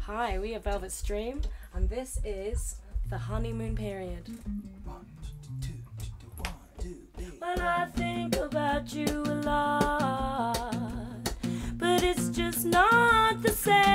Hi, we are Velvet Stream, and this is the honeymoon period. One, two, two, one, two, three. Well, I think about you a lot, but it's just not the same.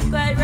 bad, but